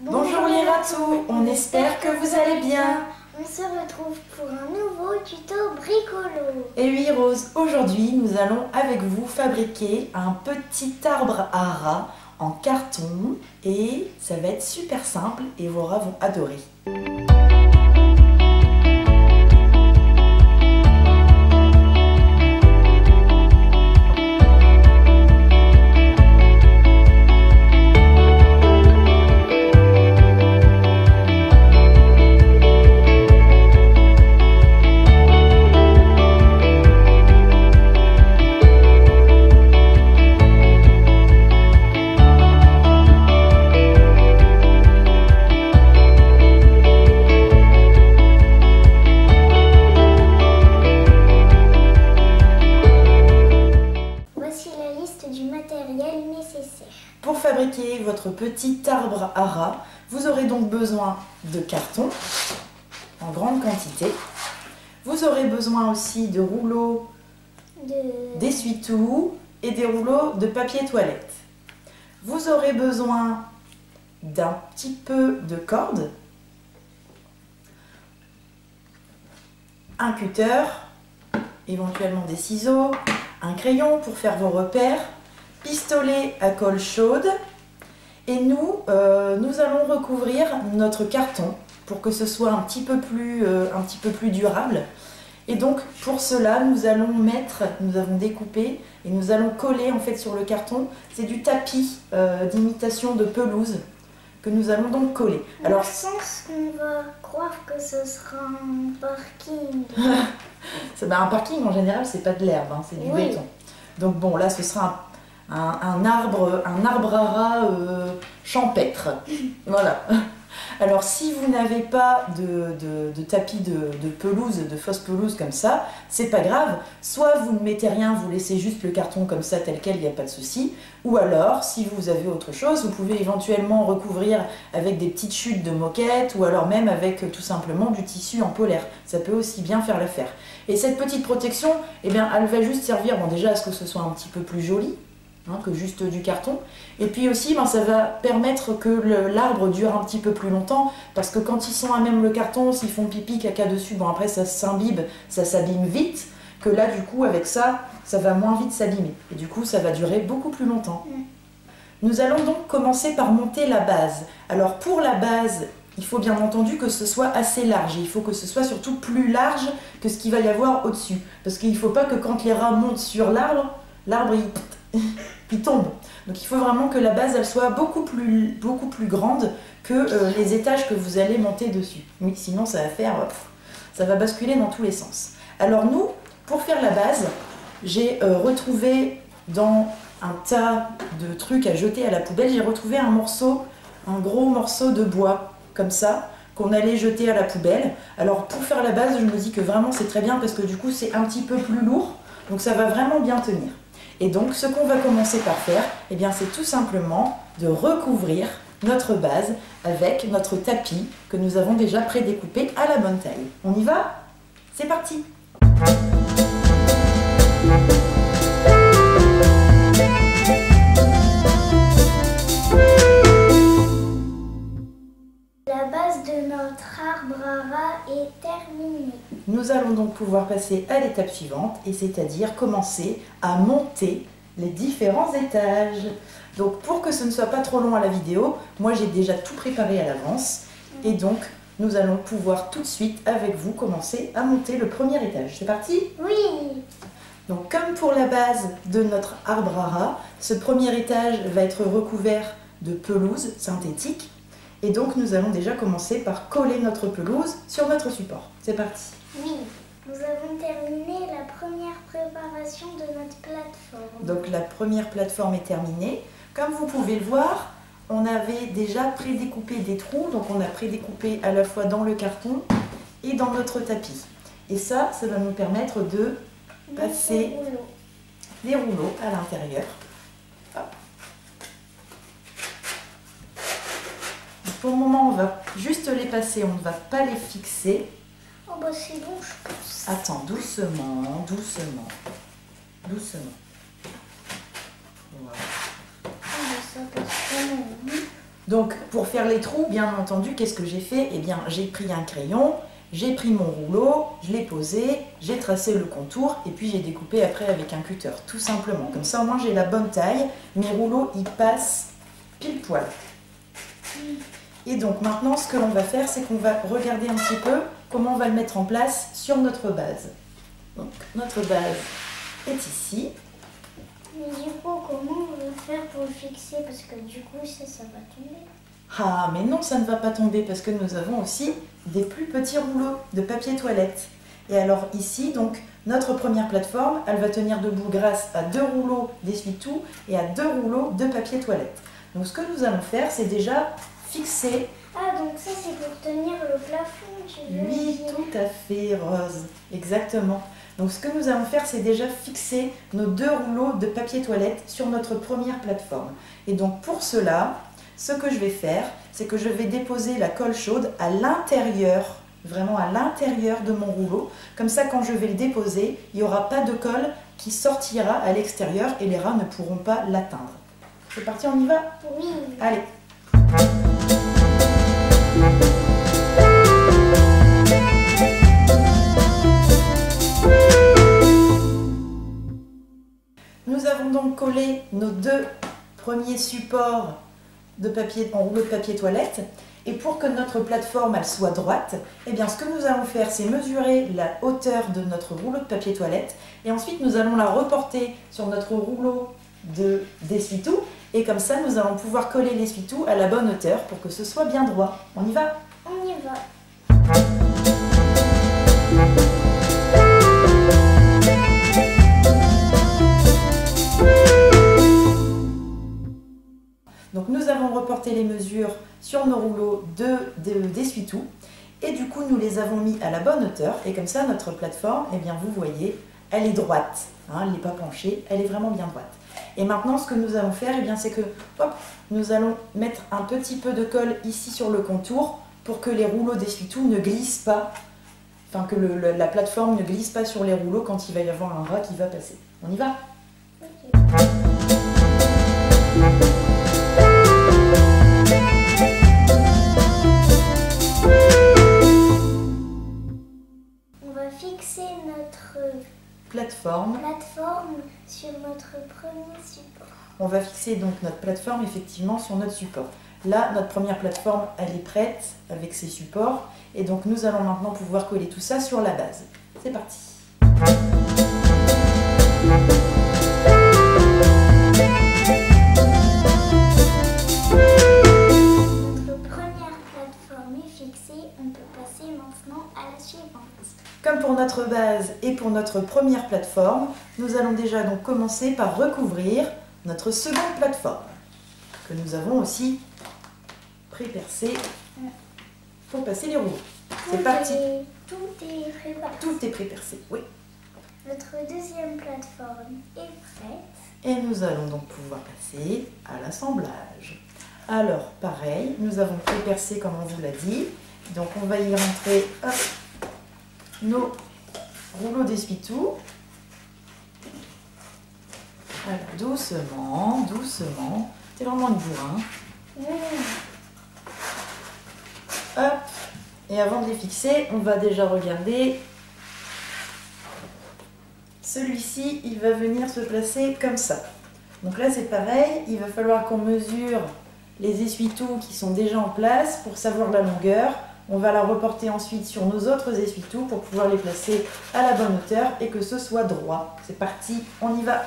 Bonjour les ratous, on espère que vous allez bien. On se retrouve pour un nouveau tuto bricolo. Et oui Rose, aujourd'hui nous allons avec vous fabriquer un petit arbre à rats en carton et ça va être super simple et vos rats vont adorer. Fabriquer votre petit arbre à rats, vous aurez donc besoin de carton en grande quantité. Vous aurez besoin aussi de rouleaux De... d'essuie-tout et des rouleaux de papier toilette. Vous aurez besoin d'un petit peu de corde, un cutter, éventuellement des ciseaux, un crayon pour faire vos repères, pistolet à colle chaude et nous, euh, nous allons recouvrir notre carton pour que ce soit un petit peu plus, euh, un petit peu plus durable. Et donc pour cela, nous allons mettre, nous avons découpé et nous allons coller en fait sur le carton. C'est du tapis euh, d'imitation de pelouse que nous allons donc coller. Alors, pense qu'on va croire que ce sera un parking? c'est- bah, un parking en général, c'est pas de l'herbe, hein, c'est du Oui. béton. Donc bon, là ce sera un, un- arbre, un à rat euh, champêtre. voilà. Alors si vous n'avez pas de, de- de tapis de, de pelouse, de fausse pelouse comme ça, c'est pas grave. Soit vous ne mettez rien, vous laissez juste le carton comme ça tel quel, il n'y a pas de souci. Ou alors, si vous avez autre chose, vous pouvez éventuellement recouvrir avec des petites chutes de moquette ou alors même avec euh, tout simplement du tissu en polaire. Ça peut aussi bien faire l'affaire. Et cette petite protection, eh bien, elle va juste servir bon, déjà à ce que ce soit un petit peu plus joli hein, que juste du carton. Et puis aussi, ben, ça va permettre que l'arbre dure un petit peu plus longtemps parce que quand ils sont à même le carton, s'ils font pipi, caca dessus, bon après ça s'imbibe, ça s'abîme vite. Que là, du coup, avec ça, ça va moins vite s'abîmer. Et du coup, ça va durer beaucoup plus longtemps. Nous allons donc commencer par monter la base. Alors pour la base, il faut bien entendu que ce soit assez large. Et il faut que ce soit surtout plus large que ce qu'il va y avoir au-dessus. Parce qu'il ne faut pas que quand les rats montent sur l'arbre, l'arbre il, il tombe. Donc il faut vraiment que la base soit beaucoup plus, beaucoup plus grande que euh, les étages que vous allez monter dessus. Oui, sinon ça va faire, ça va basculer dans tous les sens. Alors nous, pour faire la base, j'ai euh, retrouvé dans un tas de trucs à jeter à la poubelle, j'ai retrouvé un morceau, un gros morceau de bois comme ça qu'on allait jeter à la poubelle. Alors pour faire la base, je me dis que vraiment c'est très bien parce que du coup c'est un petit peu plus lourd, donc ça va vraiment bien tenir. Et donc ce qu'on va commencer par faire, eh c'est tout simplement de recouvrir notre base avec notre tapis que nous avons déjà prédécoupé à la bonne taille. On y va? C'est parti est terminée. Nous allons donc pouvoir passer à l'étape suivante, et c'est-à-dire commencer à monter les différents étages. Donc pour que ce ne soit pas trop long à la vidéo, moi j'ai déjà tout préparé à l'avance, et donc nous allons pouvoir tout de suite avec vous commencer à monter le premier étage. C'est parti? Oui, Donc comme pour la base de notre arbre à ce premier étage va être recouvert de pelouse synthétique, et donc nous allons déjà commencer par coller notre pelouse sur notre support. C'est parti oui. Nous avons terminé la première préparation de notre plateforme. Donc la première plateforme est terminée. Comme vous pouvez le voir, on avait déjà prédécoupé des trous, donc on a prédécoupé à la fois dans le carton et dans notre tapis. Et ça, ça va nous permettre de passer Notre rouleau. des rouleaux à l'intérieur. Pour le moment, on va juste les passer, on ne va pas les fixer. Oh bah c'est bon, je pense. Attends, doucement, doucement, doucement. Voilà. Vraiment. Donc pour faire les trous, bien entendu, qu'est-ce que j'ai fait? Eh bien j'ai pris un crayon, j'ai pris mon rouleau, je l'ai posé, j'ai tracé le contour et puis j'ai découpé après avec un cutter, tout simplement. Comme ça au moins j'ai la bonne taille, mes rouleaux ils passent pile poil. Et donc maintenant ce que l'on va faire c'est qu'on va regarder un petit peu comment on va le mettre en place sur notre base. Donc notre base est ici. Mais du coup, comment on va faire pour le fixer? Parce que du coup, ça, ça va tomber. Ah, mais non, ça ne va pas tomber parce que nous avons aussi des plus petits rouleaux de papier toilette. Et alors ici, donc, notre première plateforme, elle va tenir debout grâce à deux rouleaux d'essuie-tout et à deux rouleaux de papier toilette. Donc ce que nous allons faire, c'est déjà fixer. Ah, donc ça, c'est pour tenir le plafond, tu veux Oui, tout à fait, Rose. Exactement. Donc ce que nous allons faire, c'est déjà fixer nos deux rouleaux de papier toilette sur notre première plateforme. Et donc pour cela, ce que je vais faire, c'est que je vais déposer la colle chaude à l'intérieur, vraiment à l'intérieur de mon rouleau. Comme ça, quand je vais le déposer, il n'y aura pas de colle qui sortira à l'extérieur et les rats ne pourront pas l'atteindre. C'est parti, on y va? Oui. Allez Donc collé nos deux premiers supports de papier, en rouleau de papier toilette. Et pour que notre plateforme soit droite, eh bien, ce que nous allons faire, c'est mesurer la hauteur de notre rouleau de papier toilette. Et ensuite, nous allons la reporter sur notre rouleau de- d'essuie-tout. Et comme ça, nous allons pouvoir coller l'essuie-tout à la bonne hauteur pour que ce soit bien droit. On y va? On y va. Sur nos rouleaux de, de- d'essuie-tout et du coup nous les avons mis à la bonne hauteur et comme ça notre plateforme, eh bien vous voyez, elle est droite, hein, elle n'est pas penchée, elle est vraiment bien droite. Et maintenant ce que nous allons faire, eh bien c'est que nous allons mettre un petit peu de colle ici sur le contour pour que les rouleaux d'essuie-tout ne glissent pas, enfin que la plateforme ne glisse pas sur les rouleaux quand il va y avoir un rat qui va passer. On y va? Plateforme. plateforme sur notre premier support. On va fixer donc notre plateforme effectivement sur notre support. Là, notre première plateforme, elle est prête avec ses supports. Et donc nous allons maintenant pouvoir coller tout ça sur la base. C'est parti Comme pour notre base et pour notre première plateforme, nous allons déjà donc commencer par recouvrir notre seconde plateforme que nous avons aussi pré-percée pour passer les rouleaux. C'est parti est- Tout est préparé. Tout est pré-percé, oui. Notre deuxième plateforme est prête. Et nous allons donc pouvoir passer à l'assemblage. Alors, pareil, nous avons pré-percé comme on vous l'a dit. Donc, on va y rentrer hop, nos rouleaux d'essuie-tout. Alors, doucement, doucement. C'est vraiment une bourrin. Mmh. Et avant de les fixer, on va déjà regarder. Celui-ci, il va venir se placer comme ça. Donc là, c'est pareil. Il va falloir qu'on mesure les essuie-tout qui sont déjà en place pour savoir la longueur. On va la reporter ensuite sur nos autres essuie-tout pour pouvoir les placer à la bonne hauteur et que ce soit droit. C'est parti, on y va.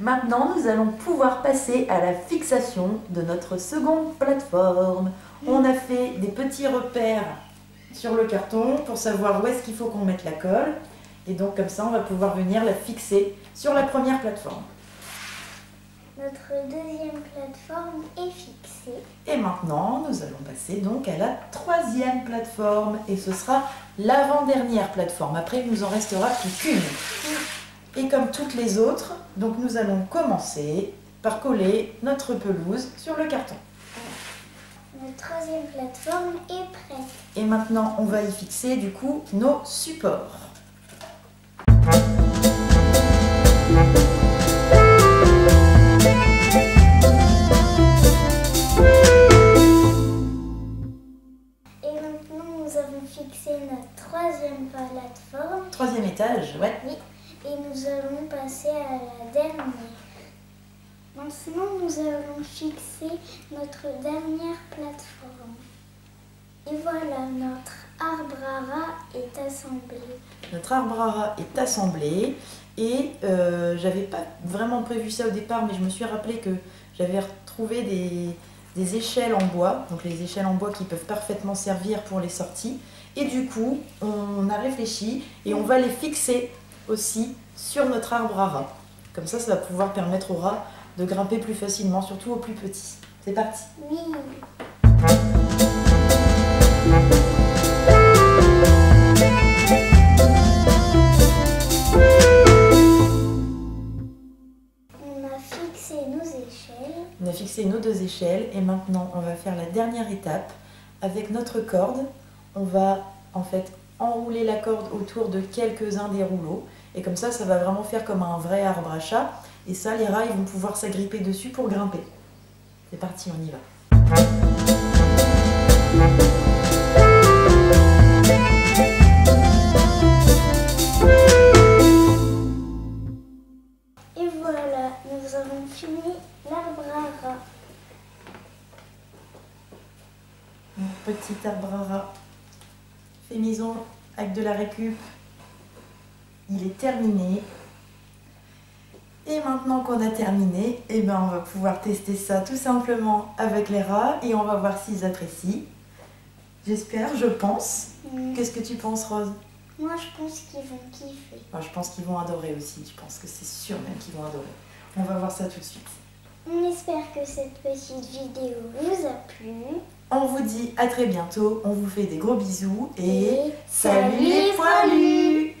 Maintenant, nous allons pouvoir passer à la fixation de notre seconde plateforme. On a fait des petits repères sur le carton pour savoir où est-ce qu'il faut qu'on mette la colle. Et donc comme ça, on va pouvoir venir la fixer sur la première plateforme. Notre deuxième plateforme est fixée. Et maintenant, nous allons passer donc à la troisième plateforme. Et ce sera l'avant-dernière plateforme. Après, il nous en restera plus qu'une. Et comme toutes les autres, donc nous allons commencer par coller notre pelouse sur le carton. Notre notre troisième plateforme est prête. Et maintenant, on va y fixer du coup nos supports. Troisième plateforme. Troisième étage, ouais. Oui. Et nous allons passer à la dernière. Maintenant, nous allons fixer notre dernière plateforme. Et voilà, notre arbre à rat est assemblé. Notre arbre à rat est assemblé et euh, j'avais pas vraiment prévu ça au départ, mais je me suis rappelé que j'avais retrouvé des, des échelles en bois, donc les échelles en bois qui peuvent parfaitement servir pour les sorties. Et du coup, on a réfléchi et on va les fixer aussi sur notre arbre à rat. Comme ça, ça va pouvoir permettre au rat de grimper plus facilement, surtout aux plus petits. C'est parti Oui. On a fixé nos échelles. On a fixé nos deux échelles et maintenant on va faire la dernière étape avec notre corde. On va en fait enrouler la corde autour de quelques-uns des rouleaux et comme ça ça va vraiment faire comme un vrai arbre à chat et ça les rats ils vont pouvoir s'agripper dessus pour grimper. C'est parti, on y va. Et voilà, nous avons fini l'arbre à rat. Mon petit arbre à rat fait maison avec de la récup. Il est terminé. Et maintenant qu'on a terminé, eh ben on va pouvoir tester ça tout simplement avec les rats et on va voir s'ils apprécient. J'espère, je pense. Qu'est-ce que tu penses, Rose? Moi, je pense qu'ils vont kiffer. Moi, Je pense qu'ils vont adorer aussi. Je pense que c'est sûr même qu'ils vont adorer. On va voir ça tout de suite. On espère que cette petite vidéo vous a plu. On vous dit à très bientôt, on vous fait des gros bisous et, salut les poilus.